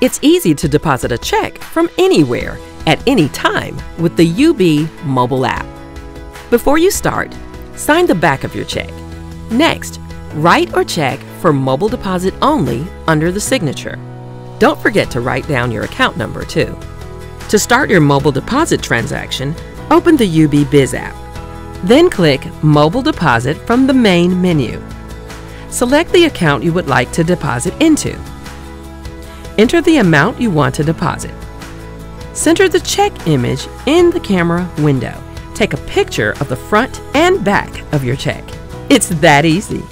It's easy to deposit a check from anywhere at any time with the UB mobile app. Before you start, sign the back of your check. Next, write or check for mobile deposit only under the signature. Don't forget to write down your account number too. To start your mobile deposit transaction, open the UB Biz app. Then click Mobile Deposit from the main menu. Select the account you would like to deposit into. Enter the amount you want to deposit. Center the check image in the camera window. Take a picture of the front and back of your check. It's that easy.